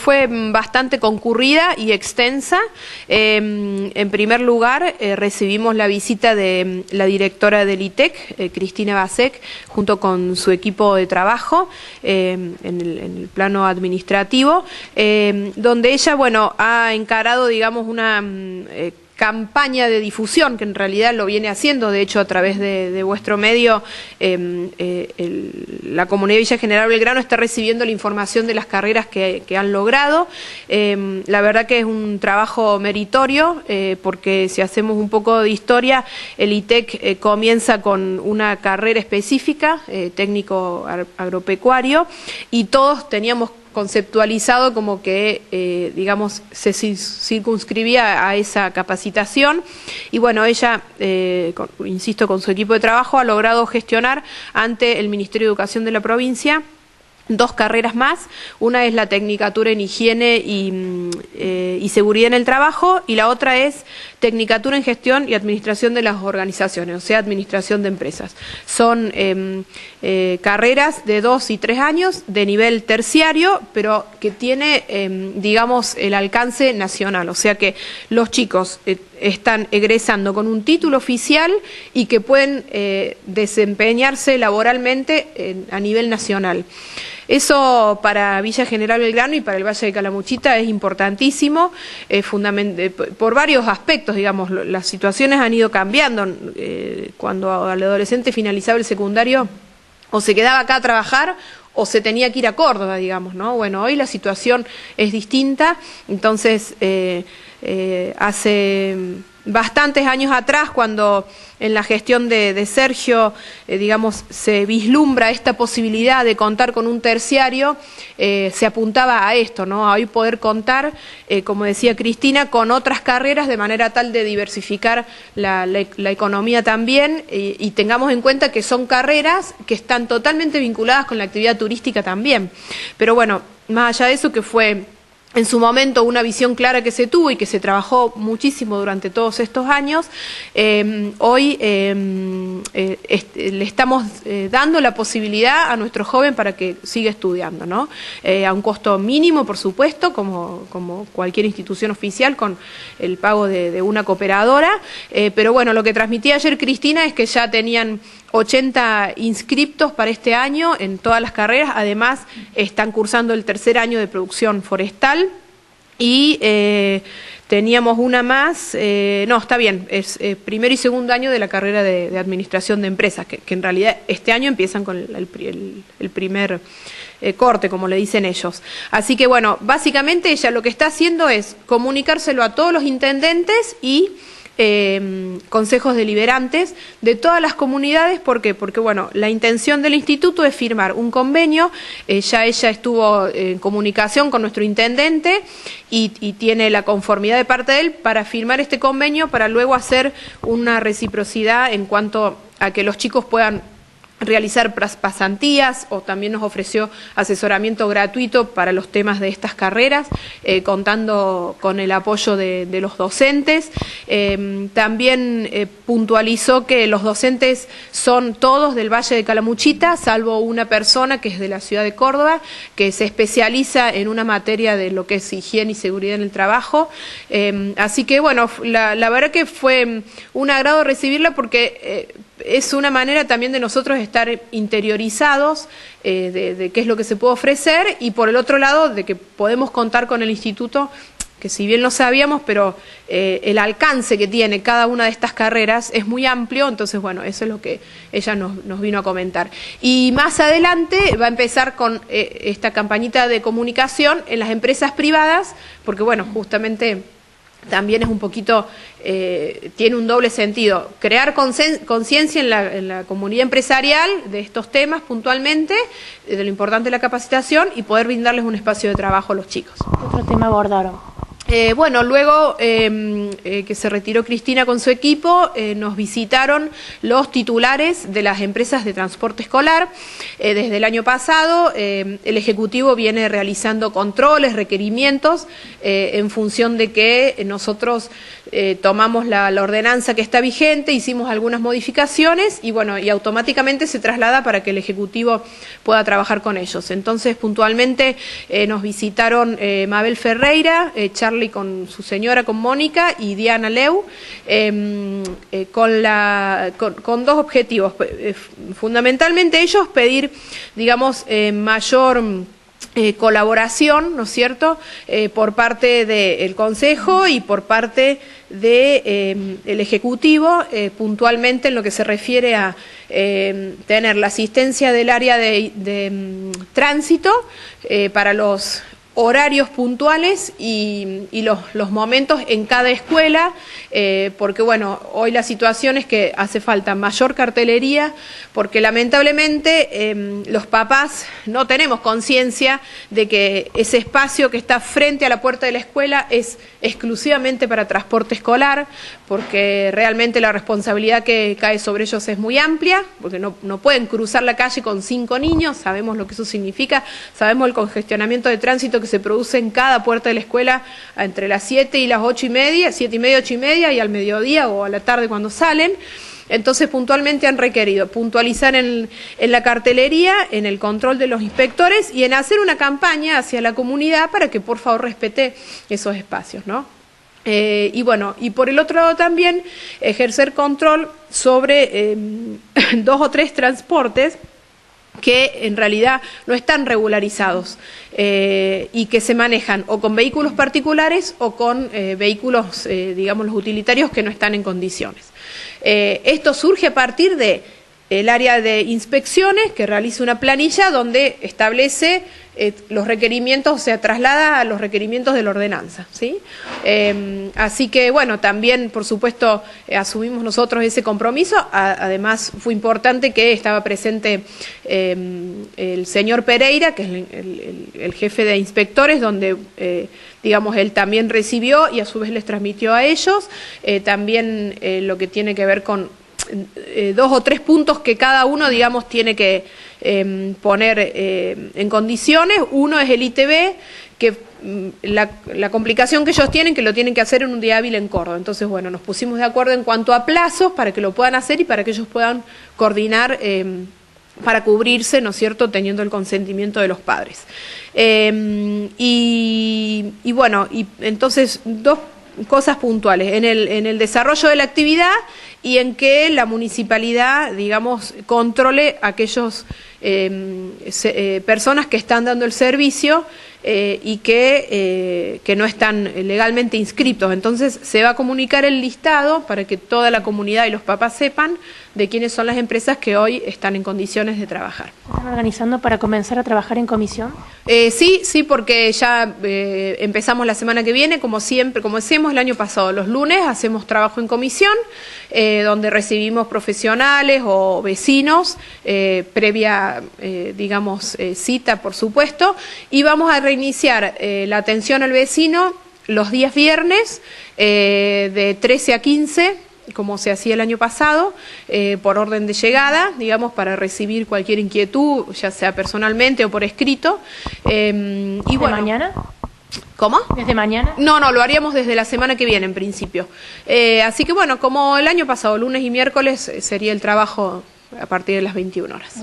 fue bastante concurrida y extensa. Em, en primer lugar, eh, recibimos la visita de em, la directora del ITEC, eh, Cristina Basek, junto con su equipo de trabajo em, en el, plano administrativo, donde ella, bueno, ha encarado, digamos, una mm, campaña de difusión, que en realidad lo viene haciendo, de hecho a través de, vuestro medio, em, eh, la comunidad de Villa General Belgrano está recibiendo la información de las carreras que, han logrado. Em, la verdad que es un trabajo meritorio, eh, porque si hacemos un poco de historia, el ITEC eh, comienza con una carrera específica, técnico agropecuario, y todos teníamos conceptualizado como que, eh, digamos, se circunscribía a esa capacitación. Y bueno, ella, eh, insisto, con su equipo de trabajo ha logrado gestionar ante el Ministerio de Educación de la provincia dos carreras más. Una es la Tecnicatura en Higiene mm, eh, y, Seguridad en el Trabajo y la otra es Tecnicatura en Gestión y Administración de las Organizaciones, o sea, Administración de Empresas. Son em, eh, carreras de dos y tres años de nivel terciario, pero que tiene, em, digamos, el alcance nacional, o sea que los chicos eh, están egresando con un título oficial y que pueden desempeñarse laboralmente a nivel nacional. Eso para Villa General Belgrano y para el Valle de Calamuchita es importantísimo, eh, por varios aspectos, digamos, las situaciones han ido cambiando. Eh, cuando al adolescente finalizaba el secundario, o se quedaba acá a trabajar o se tenía que ir a Córdoba, digamos, ¿no? Bueno, hoy la situación es distinta, entonces eh, hace bastantes años atrás, cuando en la gestión de, Sergio, eh, digamos, se vislumbra esta posibilidad de contar con un terciario, eh, se apuntaba a esto, ¿no? A hoy poder contar, eh, como decía Cristina, con otras carreras de manera tal de diversificar la, economía también y tengamos en cuenta que son carreras que están totalmente vinculadas con la actividad turística también. Pero bueno, más allá de eso que fue en su momento una visión clara que se tuvo y que se trabajó muchísimo durante todos estos años, eh, hoy eh, eh, le estamos dando la posibilidad a nuestro joven para que siga estudiando, ¿no? a un costo mínimo, por supuesto, como, como cualquier institución oficial, con el pago de, de una cooperadora, pero bueno, lo que transmitía ayer Cristina es que ya tenían 80 inscriptos para este año en todas las carreras, además están cursando el tercer año de producción forestal y eh, teníamos una más, eh, no, está bien, es eh, primero y segundo año de la carrera de, administración de empresas, que, en realidad este año empiezan con el, primer corte, como le dicen ellos. Así que bueno, básicamente ella lo que está haciendo es comunicárselo a todos los intendentes y Em, consejos deliberantes de todas las comunidades. ¿Por qué? Porque, bueno, la intención del instituto es firmar un convenio. Eh, ya ella estuvo en comunicación con nuestro intendente y, y, tiene la conformidad de parte de él para firmar este convenio para luego hacer una reciprocidad en cuanto a que los chicos puedan realizar pasantías o también nos ofreció asesoramiento gratuito para los temas de estas carreras, eh, contando con el apoyo de, los docentes. Em, también eh, puntualizó que los docentes son todos del Valle de Calamuchita, salvo una persona que es de la ciudad de Córdoba, que se especializa en una materia de lo que es higiene y seguridad en el trabajo. Em, así que bueno, la, la, verdad que fue un agrado recibirla porque eh, es una manera también de nosotros estar interiorizados eh, de, qué es lo que se puede ofrecer y por el otro lado de que podemos contar con el instituto que si bien lo sabíamos, pero eh, el alcance que tiene cada una de estas carreras es muy amplio, entonces bueno, eso es lo que ella nos, vino a comentar. Y más adelante va a empezar con eh, esta campañita de comunicación en las empresas privadas, porque bueno, justamente también es un poquito, eh, tiene un doble sentido, crear conciencia en la, comunidad empresarial de estos temas puntualmente, de lo importante de la capacitación y poder brindarles un espacio de trabajo a los chicos. ¿Qué otro tema abordaron? Eh, bueno, luego em, eh, que se retiró Cristina con su equipo, eh, nos visitaron los titulares de las empresas de transporte escolar. desde el año pasado, em, el Ejecutivo viene realizando controles, requerimientos, en función de que nosotros tomamos la, ordenanza que está vigente, hicimos algunas modificaciones y bueno, y automáticamente se traslada para que el Ejecutivo pueda trabajar con ellos. Entonces, puntualmente nos visitaron Mabel Ferreira, Charlie con su señora, con Mónica y Diana Leu, em, eh, con, la, con, dos objetivos. Eh, fundamentalmente ellos pedir, digamos, eh, mayor... colaboración, ¿no es cierto?, por parte del Consejo y por parte del em, Ejecutivo, puntualmente en lo que se refiere a em, tener la asistencia del área de tránsito para los horarios puntuales y, los, momentos en cada escuela, eh, porque bueno, hoy la situación es que hace falta mayor cartelería, porque lamentablemente em, los papás no tenemos conciencia de que ese espacio que está frente a la puerta de la escuela es exclusivamente para transporte escolar, porque realmente la responsabilidad que cae sobre ellos es muy amplia, porque no, no pueden cruzar la calle con cinco niños, sabemos lo que eso significa, sabemos el congestionamiento de tránsito que se produce en cada puerta de la escuela entre las 7 y las 8 y media, 7 y media, 8 y media y al mediodía o a la tarde cuando salen. Entonces, puntualmente han requerido puntualizar en, la cartelería, en el control de los inspectores y en hacer una campaña hacia la comunidad para que por favor respete esos espacios, ¿no? Eh, y bueno, y por el otro lado también ejercer control sobre em, dos o tres transportes que en realidad no están regularizados eh, y que se manejan o con vehículos particulares o con eh, vehículos, eh, digamos, los utilitarios que no están en condiciones. esto surge a partir de área de inspecciones que realiza una planilla donde establece eh, los requerimientos, o sea, traslada a los requerimientos de la ordenanza. ¿sí? Em, así que, bueno, también, por supuesto, eh, asumimos nosotros ese compromiso. además, fue importante que estaba presente em, el señor Pereira, que es el, jefe de inspectores, donde, eh, digamos, él también recibió y a su vez les transmitió a ellos. también lo que tiene que ver con eh, dos o tres puntos que cada uno, digamos, tiene que em, poner eh, en condiciones. Uno es el ITB, que mm, la, complicación que ellos tienen, que lo tienen que hacer en un día hábil en Córdoba. Entonces, bueno, nos pusimos de acuerdo en cuanto a plazos para que lo puedan hacer y para que ellos puedan coordinar em, para cubrirse, ¿no es cierto?, teniendo el consentimiento de los padres. Em, y, y, bueno, y entonces dos cosas puntuales en el, en el desarrollo de la actividad y en que la municipalidad, digamos, controle aquellos eh, eh, personas que están dando el servicio eh, y que, eh, que, no están legalmente inscritos. Entonces se va a comunicar el listado para que toda la comunidad y los papás sepan de quiénes son las empresas que hoy están en condiciones de trabajar. ¿Están organizando para comenzar a trabajar en comisión? Eh, sí, sí, porque ya empezamos la semana que viene, como siempre, como hacemos el año pasado, los lunes hacemos trabajo en comisión, donde recibimos profesionales o vecinos, previa, digamos, cita, por supuesto, y vamos a reiniciar eh, la atención al vecino los días viernes eh, de 13 a 15 como se hacía el año pasado, eh, por orden de llegada, digamos, para recibir cualquier inquietud, ya sea personalmente o por escrito. Em, y bueno, mañana? ¿Cómo? ¿Desde mañana? No, no, lo haríamos desde la semana que viene, en principio. así que bueno, como el año pasado, lunes y miércoles, sería el trabajo a partir de las 21 horas.